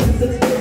It's